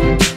Bye.